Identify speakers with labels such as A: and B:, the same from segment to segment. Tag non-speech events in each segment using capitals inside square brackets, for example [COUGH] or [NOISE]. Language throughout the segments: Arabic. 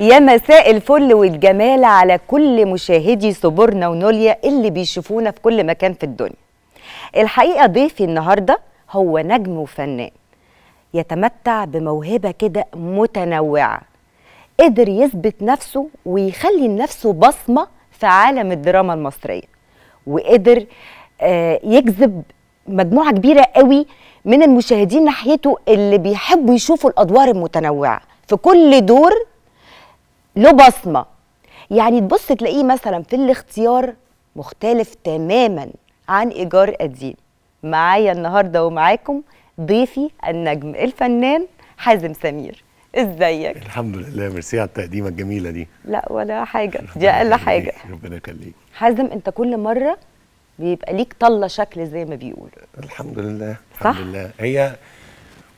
A: يا مساء الفل والجمال على كل مشاهدي صبورنا ونوليا اللي بيشوفونا في كل مكان في الدنيا. الحقيقة ضيفي النهاردة هو نجم وفنان يتمتع بموهبة كده متنوعة قدر يثبت نفسه ويخلي لنفسه بصمة في عالم الدراما المصرية وقدر آه، يجذب مجموعة كبيرة قوي من المشاهدين ناحيته اللي بيحبوا يشوفوا الأدوار المتنوعة في كل دور له بصمة. يعني تبص تلاقيه مثلا في الاختيار مختلف تماما عن إيجار قديم. معايا النهاردة ومعاكم ضيفي النجم الفنان حازم سمير. إزيك؟
B: الحمد لله ميرسي على التقديمة الجميلة دي.
A: لا ولا حاجة. دي أقل حاجة.
B: ربنا يخليك.
A: حازم أنت كل مرة بيبقى ليك طلة شكل زي ما بيقولوا
B: الحمد لله
A: صح؟
B: الحمد لله. هي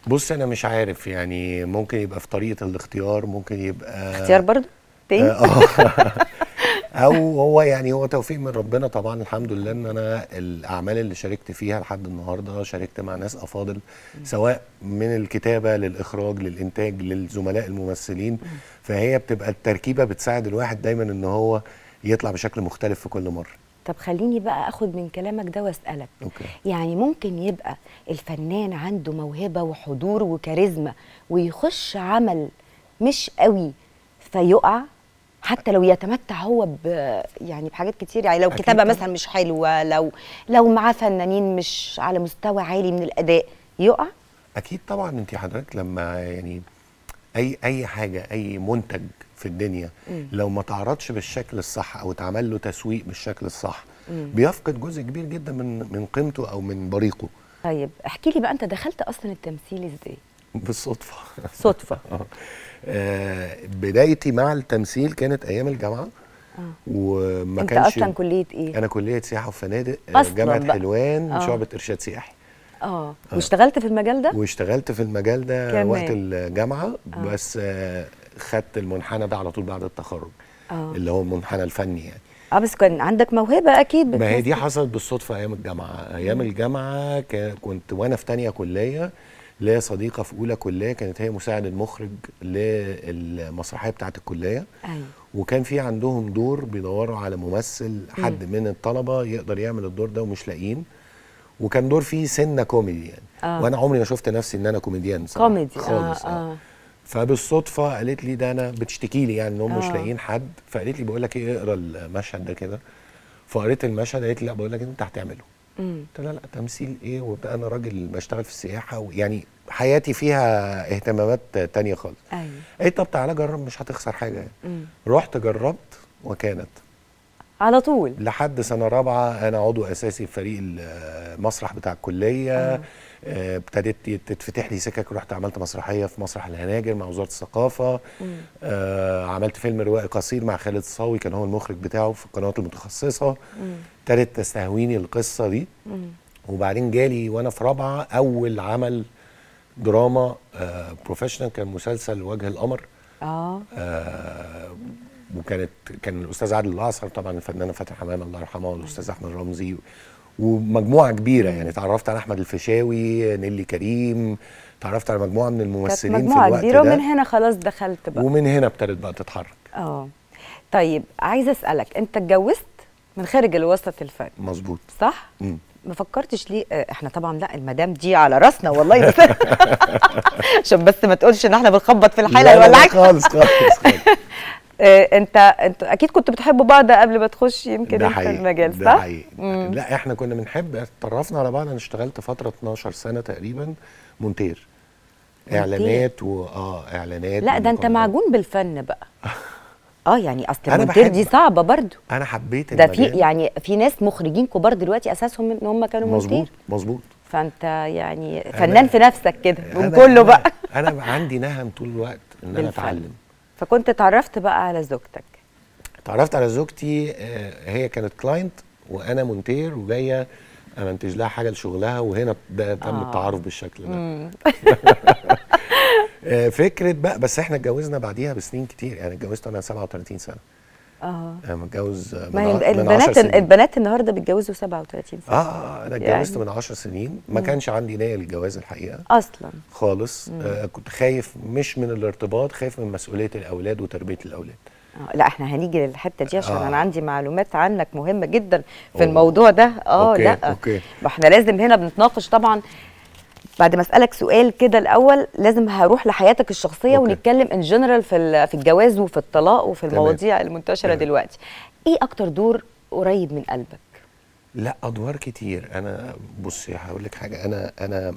B: بص أنا مش عارف يعني ممكن يبقى في طريقة الاختيار ممكن يبقى
A: اختيار برضو تاني؟
B: آه. [LAUGHS] أو هو يعني هو توفيق من ربنا طبعا الحمد لله إن أنا الأعمال اللي شاركت فيها لحد النهارده شاركت مع ناس أفاضل سواء من الكتابة للإخراج للإنتاج للزملاء الممثلين. فهي بتبقى التركيبة بتساعد الواحد دايما إن هو يطلع بشكل مختلف في كل مرة.
A: طب خليني بقى آخد من كلامك ده وأسألك.
B: أوكي.
A: يعني ممكن يبقى الفنان عنده موهبة وحضور وكاريزما ويخش عمل مش قوي فيقع حتى لو يتمتع هو ب يعني بحاجات كتير يعني لو
B: كتابة.
A: مثلا مش حلوة لو لو معاه فنانين مش على مستوى عالي من الأداء يقع؟
B: أكيد طبعا. انت حضرتك لما يعني أي أي حاجة أي منتج في الدنيا
A: مم.
B: لو ما تعرضش بالشكل الصح أو اتعمل له تسويق بالشكل الصح
A: مم.
B: بيفقد جزء كبير جدا من من قيمته أو من بريقه
A: طيب احكي لي بقى أنت دخلت أصلا التمثيل إزاي
B: بالصدفة
A: صدفة [LAUGHS]
B: آه بدايتي مع التمثيل كانت أيام الجامعة
A: آه.
B: وما
A: أنت
B: كانش
A: أصلا كلية إيه
B: أنا كلية سياحة وفنادق آه، جامعة
A: بقى.
B: حلوان
A: آه.
B: شعبة إرشاد سياحي
A: آه. واشتغلت في المجال ده؟
B: واشتغلت في المجال ده
A: كمان.
B: وقت الجامعة
A: آه.
B: بس آه خدت المنحنى ده على طول بعد التخرج
A: آه.
B: اللي هو المنحنى الفني يعني.
A: آه بس كان عندك موهبة أكيد
B: ما هي دي. حصلت بالصدفة أيام الجامعة. أيام الجامعة كنت وأنا في تانية كلية ليا صديقة في أولى كلية كانت هي مساعد المخرج للمسرحية بتاعة الكلية.
A: أيوه.
B: وكان في عندهم دور بيدوروا على ممثل حد من الطلبة يقدر يعمل الدور ده ومش لاقيين. وكان دور فيه سنة كوميدي يعني.
A: آه.
B: وأنا عمري ما شفت نفسي إن أنا كوميديان.
A: كوميدي.
B: خالص
A: آه آه.
B: فبالصدفة قالت لي ده أنا بتشتكي لي يعني إن هم مش
A: آه.
B: لاقيين حد. فقالت لي بقول لك إيه اقرأ المشهد ده كده. فقريت المشهد قالت لي لا بقول لك أنت هتعمله. قلت لها لا تمثيل إيه؟ وبقى أنا راجل بشتغل في السياحة ويعني حياتي فيها اهتمامات تانية خالص.
A: أيوه.
B: قالت طب تعالى جرب مش هتخسر حاجة يعني. رحت جربت وكانت.
A: على طول
B: لحد سنة رابعة أنا عضو أساسي في فريق المسرح بتاع الكلية
A: آه.
B: آه، ابتدت تتفتح لي سكك رحت عملت مسرحية في مسرح الهناجر مع وزارة
A: الثقافة.
B: آه عملت فيلم روائي قصير مع خالد الصاوي كان هو المخرج بتاعه في القنوات
A: المتخصصة.
B: ابتدت تستهويني القصة دي
A: مم.
B: وبعدين جالي وأنا في رابعة أول عمل دراما آه professional كان مسلسل وجه القمر
A: آه
B: آه وكانت كان الأستاذ عادل الأعصر طبعا الفنانه فاتن حمامه الله يرحمها والأستاذ أحمد رمزي ومجموعة كبيرة يعني. اتعرفت على أحمد الفيشاوي نيلي كريم اتعرفت على مجموعة من
A: كانت
B: الممثلين في
A: مجموعة
B: الوقت
A: كبيرة ومن
B: ده
A: هنا خلاص دخلت بقى.
B: ومن هنا ابتدت بقى تتحرك.
A: آه. طيب عايزه أسألك أنت اتجوزت من خارج الوسط الفني.
B: مظبوط.
A: صح؟
B: مم.
A: ما فكرتش ليه؟ آه، إحنا طبعا لا المدام دي على رأسنا والله. بس [LAUGHS] عشان بس ما تقولش إن إحنا بنخبط في الحلقة
B: لا
A: ولا حاجة
B: خالص خالص خالص.
A: انت انت أكيد كنتوا بتحبوا بعض قبل ما تخش يمكن
B: ده
A: انت
B: حقيقي
A: المجال
B: ده
A: صح؟
B: حقيقي
A: مم.
B: لا إحنا كنا بنحب اتطرفنا على بعض أنا اشتغلت فترة 12 سنة تقريبا مونتير اعلانات و آه اعلانات
A: لا ده انت. معجون بالفن بقى آه يعني
B: أصل
A: المونتير دي صعبة برضو
B: أنا حبيت
A: ده في. يعني في ناس مخرجين كبار دلوقتي أساسهم إن هم كانوا
B: مظبوط
A: مونتير
B: مظبوط
A: فأنت يعني فنان في نفسك كده من كله بقى
B: أنا عندي نهم طول الوقت إن
A: أنا.
B: أتعلم
A: فكنت اتعرفت بقى على زوجتك
B: اتعرفت على زوجتي آه، هي كانت كلاينت وأنا مونتير وجاية أمنتج لها حاجة لشغلها وهنا ده تم
A: آه.
B: التعارف بالشكل ده. [LAUGHS] آه، فكرة بقى بس إحنا اتجوزنا بعديها بسنين كتير يعني اتجوزت وأنا 37 سنة
A: آه.
B: أنا متجوز من
A: ما
B: من 10
A: البنات
B: سنين.
A: البنات النهارده بيتجوزوا 37 سنة.
B: آه أنا
A: يعني-
B: اتجوزت من 10 سنين. ما كانش عندي نية للجواز الحقيقة.
A: أصلا.
B: خالص. آه كنت خايف مش من الارتباط خايف من مسؤولية الأولاد وتربية الأولاد.
A: آه، لا إحنا هنيجي للحتة دي عشان
B: آه.
A: أنا عندي معلومات عنك مهمة جدا في
B: أوه.
A: الموضوع ده. آه
B: okay،
A: لا
B: okay.
A: ما إحنا لازم هنا بنتناقش طبعا بعد ما أسألك سؤال كده الأول لازم هروح لحياتك الشخصية
B: okay.
A: ونتكلم in general في في الجواز وفي الطلاق وفي
B: تمام.
A: المواضيع المنتشرة
B: تمام.
A: دلوقتي. إيه أكتر دور قريب من قلبك؟
B: لا أدوار كتير. أنا بصي هقول لك حاجة. أنا أنا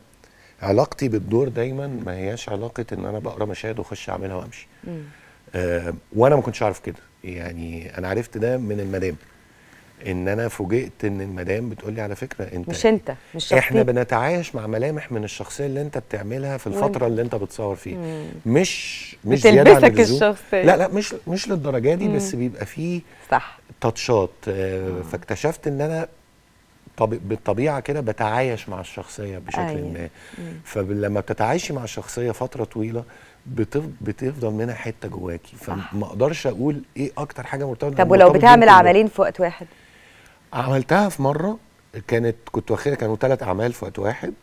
B: علاقتي بالدور دايما ما هياش علاقة إن أنا بقرا مشاهد وأخش أعملها وأمشي. آه وأنا ما كنتش أعرف كده. يعني أنا عرفت ده من المدام. إن أنا فوجئت إن المدام بتقول لي على فكرة أنت
A: مش أنت مش
B: إحنا
A: شخصيتك.
B: بنتعايش مع ملامح من الشخصية اللي أنت بتعملها في الفترة اللي أنت بتصور فيها. مش مش زيادة عن اللزوم. لا لا مش مش للدرجة دي بس بيبقى فيه
A: صح.
B: تاتشات. آه، فاكتشفت إن أنا طب بالطبيعة كده بتعايش مع الشخصية بشكل
A: أيوة.
B: ما. فلما بتتعايشي مع الشخصية فترة طويلة بتف- بتفضل منها حتة جواكي. فما أقدرش أقول إيه أكتر حاجة مرتبطة
A: طب ولو بتعمل. عملين في وقت واحد؟
B: عملتها في مرة كانت كنت واخدها كانوا ثلاث أعمال في وقت واحد.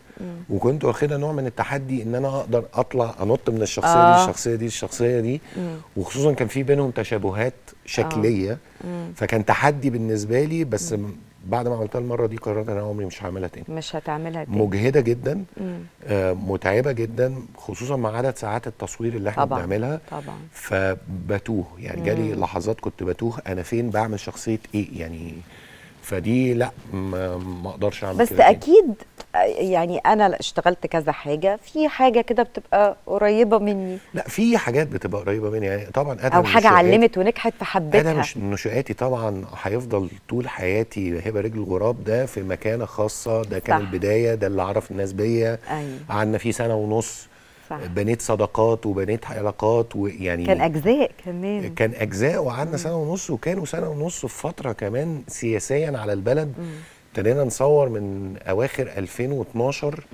B: وكنت واخدها نوع من التحدي إن أنا أقدر أطلع أنط من الشخصية
A: آه.
B: دي الشخصية دي الشخصية دي. وخصوصا كان في بينهم تشابهات شكلية. فكان تحدي بالنسبة لي بس م- بعد ما عملتها المرة دي قررت إن أنا عمري مش هعملها تاني.
A: مش هتعملها تاني.
B: مجهدة جدا. آه متعبة جدا خصوصا مع عدد ساعات التصوير اللي إحنا
A: طبعاً،
B: بنعملها.
A: طبعاً.
B: فبتوه يعني جالي لحظات كنت بتوه أنا فين بعمل شخصية إيه؟ يعني فدي لا ما, أقدرش اعمل
A: بس
B: كده.
A: أكيد يعني أنا اشتغلت كذا حاجة في حاجة كده بتبقى قريبة مني
B: لا في حاجات بتبقى قريبة مني يعني طبعا
A: آدم أو
B: حاجة
A: علمت ونجحت فحبيتها
B: مش نشوئاتي طبعا هيفضل طول حياتي هبة رجل الغراب ده في مكانة خاصة ده كان
A: صح.
B: البداية ده اللي عرف الناس بيا
A: أيوة.
B: قعدنا فيه سنة ونص
A: صح.
B: بنيت صداقات وبنيت علاقات ويعني
A: كان أجزاء كمان.
B: كان أجزاء وقعدنا سنة ونص وكانوا سنة ونص في فترة كمان سياسيا على البلد. ابتدينا نصور من أواخر 2012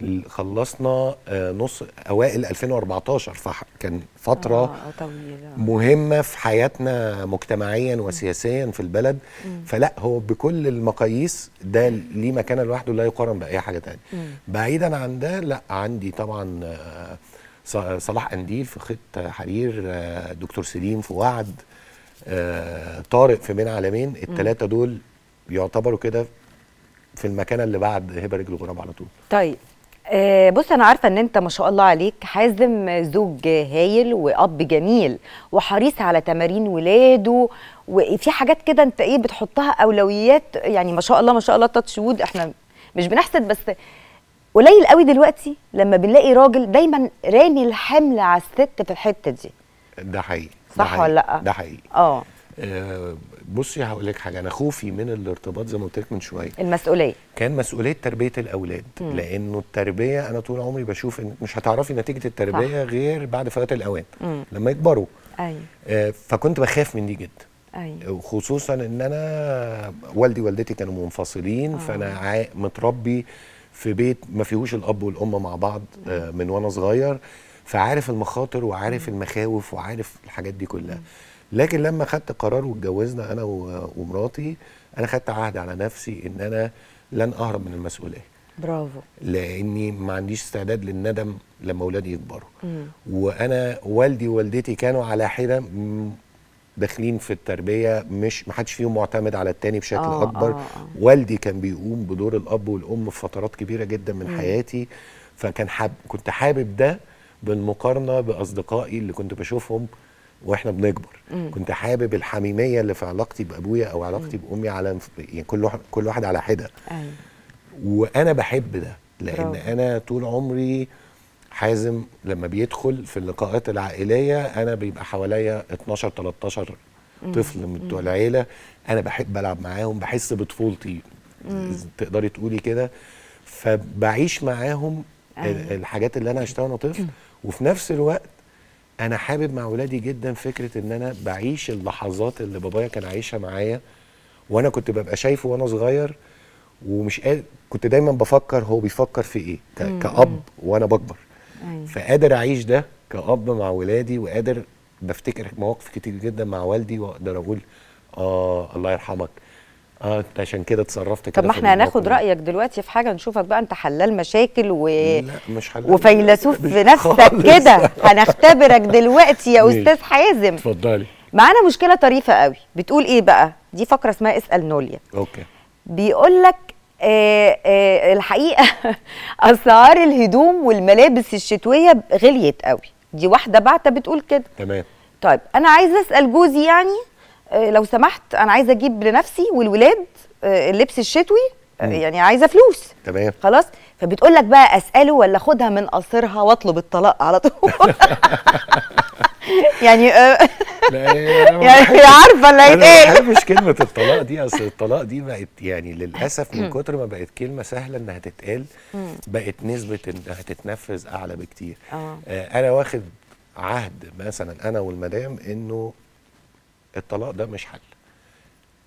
B: ل- خلصنا آه، نص أوائل 2014 فكان فترة
A: آه، آه، طويلة.
B: مهمة في حياتنا مجتمعيا وسياسيا في البلد. فلا هو بكل المقاييس ده ليه مكانة لوحده لا يقارن بأي حاجة تانية. بعيدا عن ده لا عندي طبعا آه، صلاح قنديل في خط حرير دكتور سليم في وعد طارق في بين عالمين. الثلاثه دول يعتبروا كده في المكانه اللي بعد هبة رجل الغراب على طول.
A: طيب آه بص أنا عارفة إن أنت ما شاء الله عليك حازم زوج هايل وأب جميل وحريص على تمارين ولاده وفي حاجات كده أنت إيه بتحطها أولويات؟ يعني ما شاء الله ما شاء الله تاتش وود إحنا مش بنحسد بس قليل قوي دلوقتي لما بنلاقي راجل دايما رامي الحمل على الست في الحتة دي.
B: ده حقيقي
A: صح. ولا لأ؟
B: ده حقيقي. آه. بصي هقول لك حاجة. أنا خوفي من الارتباط زي ما قلت لك من شوية.
A: المسؤولية.
B: كان مسؤولية تربية الأولاد.
A: مم.
B: لأنه التربية أنا طول عمري بشوف إن مش هتعرفي نتيجة التربية غير بعد فوات الأوان.
A: مم.
B: لما يكبروا.
A: أيوه.
B: آه، فكنت بخاف من دي جدا.
A: أيوه.
B: خصوصا إن أنا والدي ووالدتي كانوا منفصلين
A: آه.
B: فأنا متربي في بيت ما فيهوش الأب والأم مع بعض آه، من وأنا صغير. فعارف المخاطر وعارف المخاوف وعارف الحاجات دي كلها. لكن لما خدت قرار واتجوزنا أنا ومراتي أنا خدت عهد على نفسي إن أنا لن أهرب من المسؤولية
A: برافو
B: لأني ما عنديش استعداد للندم لما أولادي يكبروا. وأنا والدي ووالدتي كانوا على حده داخلين في التربية مش ما حدش فيهم معتمد على التاني بشكل
A: آه،
B: أكبر
A: آه، آه.
B: والدي كان بيقوم بدور الأب والأم في فترات كبيرة جدا من
A: مم.
B: حياتي فكان حاب كنت حابب ده بالمقارنة بأصدقائي اللي كنت بشوفهم وإحنا بنكبر.
A: مم.
B: كنت حابب الحميمية اللي في علاقتي بأبويا أو علاقتي بأمي على يعني كل واحد كل واحد على حدة.
A: أيوه.
B: وأنا بحب ده لأن
A: برافو.
B: أنا طول عمري حازم لما بيدخل في اللقاءات العائلية أنا بيبقى حواليا 12 13 طفل من بتوع العيلة. أنا بحب ألعب معاهم بحس بطفولتي. تقدري تقولي كده. فبعيش معاهم
A: أيوة.
B: الحاجات اللي أنا عشتها وأنا طفل. وفي نفس الوقت أنا حابب مع ولادي جدا فكرة إن أنا بعيش اللحظات اللي بابايا كان عايشها معايا وأنا كنت ببقى شايفه وأنا صغير ومش قادر كنت دايما بفكر هو بيفكر في إيه ك- كأب وأنا بكبر.
A: أيوه.
B: فقادر أعيش ده كأب مع ولادي وقادر بفتكر مواقف كتير جدا مع والدي وأقدر أقول آه الله يرحمك. آه انت عشان كده اتصرفت كده
A: طب ما
B: إحنا
A: هناخد. رأيك دلوقتي في حاجة نشوفك بقى انت حلال مشاكل و...
B: لا مش حل
A: وفيلسوف في نفسك. كده. هنختبرك دلوقتي يا. [LAUGHS] أستاذ حازم.
B: اتفضلي.
A: معانا مشكلة طريفة قوي. بتقول إيه بقى؟ دي فقرة اسمها اسأل نوليا.
B: أوكي.
A: بيقول لك آه آه الحقيقة [LAUGHS] أسعار الهدوم والملابس الشتوية غليت قوي. دي واحدة بعتة بتقول كده.
B: تمام.
A: طيب أنا عايزة أسأل جوزي يعني لو سمحت أنا عايزة أجيب لنفسي والولاد آه اللبس الشتوي آه. يعني عايزة فلوس.
B: تمام.
A: خلاص؟ فبتقول لك بقى أسأله ولا اخدها من قصرها وأطلب الطلاق على طول. [LAUGHS] يعني آه
B: ما [LAUGHS]
A: يعني
B: بحبش-
A: عارفة اللي
B: أنا ما
A: هيتقال.
B: بحبش كلمة الطلاق دي. أصل الطلاق دي بقت يعني للأسف من كتر ما بقت كلمة سهلة إنها تتقال بقت نسبة إنها تتنفذ أعلى بكتير.
A: آه.
B: آه أنا واخد عهد مثلا أنا والمدام إنه الطلاق ده مش حل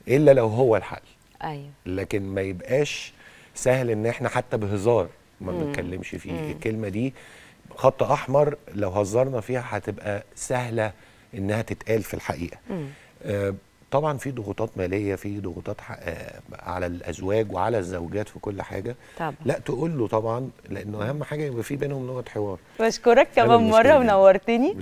B: إلا لو هو الحل.
A: أيوه.
B: لكن ما يبقاش سهل إن إحنا حتى بهزار ما بنتكلمش فيه. الكلمة دي خط أحمر لو هزرنا فيها هتبقى سهلة إنها تتقال في الحقيقة. آه طبعا في ضغوطات مالية في ضغوطات آه على الأزواج وعلى الزوجات في كل حاجة
A: طبعا.
B: لا تقول له طبعا لأنه أهم حاجة يبقى في بينهم لغه حوار
A: بشكرك كمان
B: مرة.
A: ونورتني.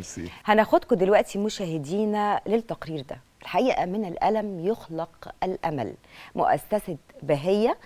A: هناخدكم دلوقتي مشاهدينا للتقرير ده الحقيقة من الألم يخلق الأمل مؤسسة بهية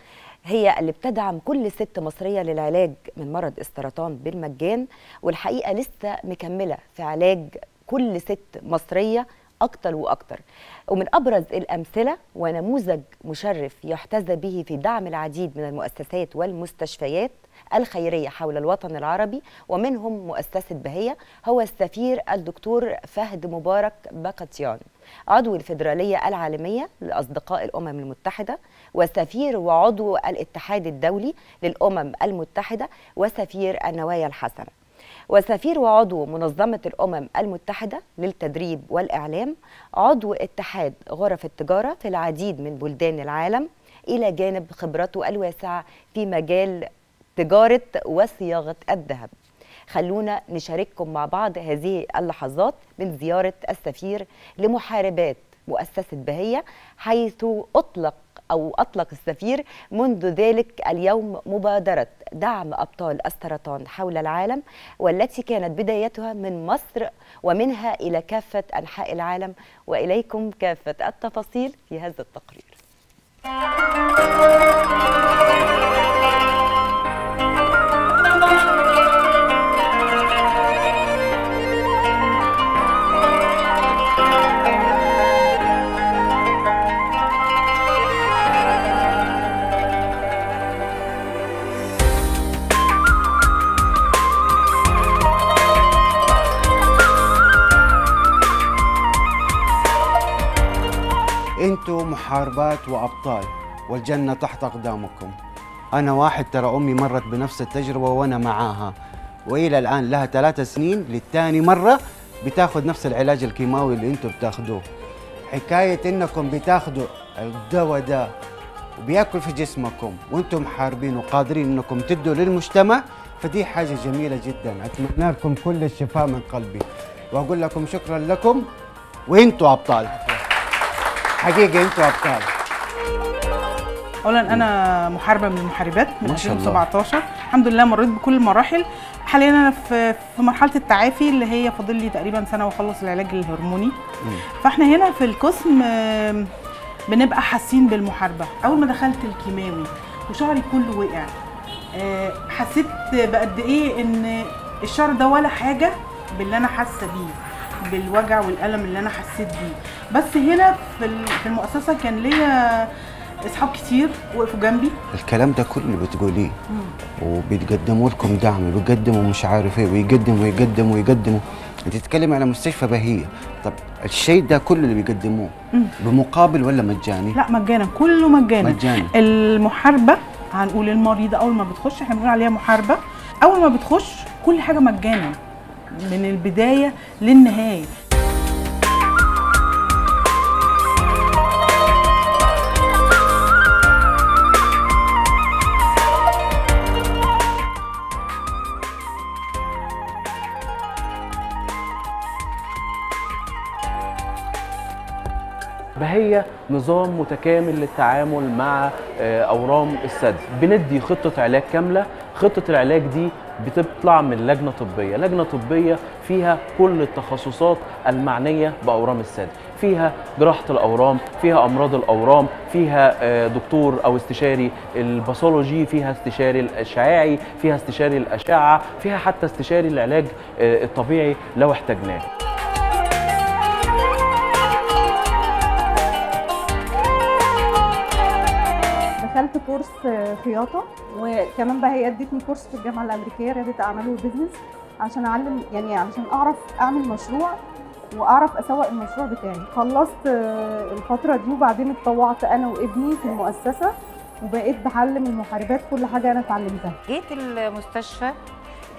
A: هي اللي بتدعم كل ست مصرية للعلاج من مرض السرطان بالمجان والحقيقة لسه مكملة في علاج كل ست مصرية أكتر وأكتر. ومن أبرز الأمثلة ونموذج مشرف يحتذى به في دعم العديد من المؤسسات والمستشفيات الخيرية حول الوطن العربي ومنهم مؤسسة بهية هو السفير الدكتور فهد مبارك بقتيان عضو الفيدرالية العالمية لأصدقاء الأمم المتحدة وسفير وعضو الاتحاد الدولي للأمم المتحدة وسفير النوايا الحسنة. وسفير وعضو منظمة الأمم المتحدة للتدريب والإعلام عضو اتحاد غرف التجارة في العديد من بلدان العالم إلى جانب خبرته الواسعة في مجال تجارة وصياغة الذهب. خلونا نشارككم مع بعض هذه اللحظات من زيارة السفير لمحاربات مؤسسة بهية حيث أطلق أو أطلق السفير منذ ذلك اليوم مبادرة دعم أبطال السرطان حول العالم والتي كانت بدايتها من مصر ومنها إلى كافة أنحاء العالم. وإليكم كافة التفاصيل في هذا التقرير.
C: أنتوا محاربات وأبطال والجنة تحت أقدامكم. أنا واحد ترى أمي مرت بنفس التجربة وأنا معاها. وإلى الآن لها ثلاث سنين للتاني مرة بتاخذ نفس العلاج الكيماوي اللي أنتوا بتاخذوه حكاية إنكم بتاخذوا الدواء ده وبياكل في جسمكم وأنتم محاربين وقادرين إنكم تدوا للمجتمع فدي حاجة جميلة جدا. أتمنى لكم كل الشفاء من قلبي. وأقول لكم شكرا لكم وانتوا أبطال. حقيقه أنتوا أبطال.
D: اولا أنا محاربة من المحاربات من
C: ما شاء الله.
D: 2017 الحمد لله مريت بكل المراحل. حاليا أنا في في مرحلة التعافي اللي هي فاضل لي تقريبا سنة وأخلص العلاج الهرموني. فإحنا هنا في القسم بنبقى حاسين بالمحاربة. أول ما دخلت الكيماوي وشعري كله وقع آه، حسيت بقد إيه إن الشعر ده ولا حاجة باللي أنا حاسة بيه. بالوجع والألم اللي أنا حسيت بيه. بس هنا في ال- في المؤسسة كان ليا إصحاب كتير وقفوا جنبي.
C: الكلام ده كله بتقوليه. وبيقدموا لكم دعم وبيقدموا مش عارف إيه ويقدموا ويقدموا ويقدموا أنت تتكلم على مستشفى بهية. طب الشيء ده كله اللي بيقدموه بمقابل ولا مجاني؟
D: لا مجانا كله مجانا.
C: مجانا.
D: المحاربة هنقول المريضة أول ما بتخش إحنا بنقول عليها محاربة. أول ما بتخش كل حاجة مجانا. من البداية للنهاية.
E: بهية نظام متكامل للتعامل مع آه، أورام الثدي بندي خطة علاج كاملة خطة العلاج دي بتطلع من لجنة طبية. لجنة طبية فيها كل التخصصات المعنية بأورام الثدي. فيها جراحة الأورام فيها أمراض الأورام فيها آه، دكتور أو استشاري الباثولوجي فيها استشاري الأشعاعي فيها استشاري الأشعة فيها حتى استشاري العلاج آه، الطبيعي لو احتاجناه.
F: دخلت course خياطة وكمان بقى هي ادتني course في الجامعة الأمريكية رياده أعمال و business عشان أعلم يعني عشان أعرف أعمل مشروع وأعرف أسوق المشروع بتاعي. خلصت الفترة دي وبعدين اتطوعت أنا وابني في المؤسسة وبقيت بعلم المحاربات كل حاجة أنا اتعلمتها.
G: جيت المستشفى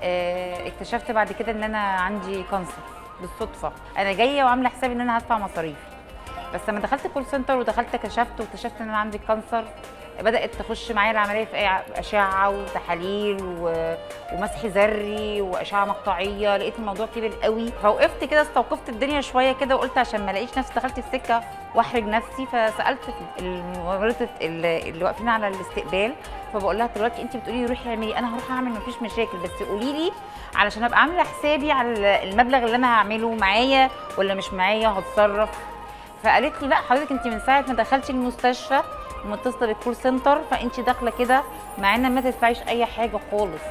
G: آه، اكتشفت بعد كده إن أنا عندي cancer بالصدفة. أنا جاية وعاملة حسابي إن أنا هدفع مصاريف. بس لما دخلت call center ودخلت كشفت واكتشفت إن أنا عندي cancer بدأت تخش معايا العملية في أشعة وتحاليل. ومسح ذري وأشعة مقطعية. لقيت الموضوع كبير قوي. فوقفت كده استوقفت الدنيا شوية كده وقلت عشان ما الاقيش نفسي دخلت في سكه وأحرج نفسي فسألت الممرضة اللي واقفين على الاستقبال. فبقول لها دلوقتي أنت بتقولي لي روحي اعملي. أنا هروح أعمل مفيش مشاكل بس قولي لي علشان أبقى عاملة حسابي على المبلغ اللي أنا هعمله معايا ولا مش معايا هتصرف. فقالت لي لا حضرتك أنت من ساعة ما دخلتي المستشفى ومتصله بالكول سنتر فأنت داخلة كده. مع ان ما تدفعيش أي حاجة خالص.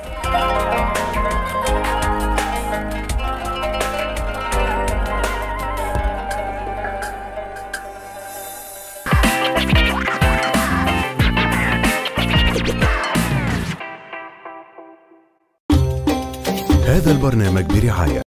H: هذا البرنامج برعاية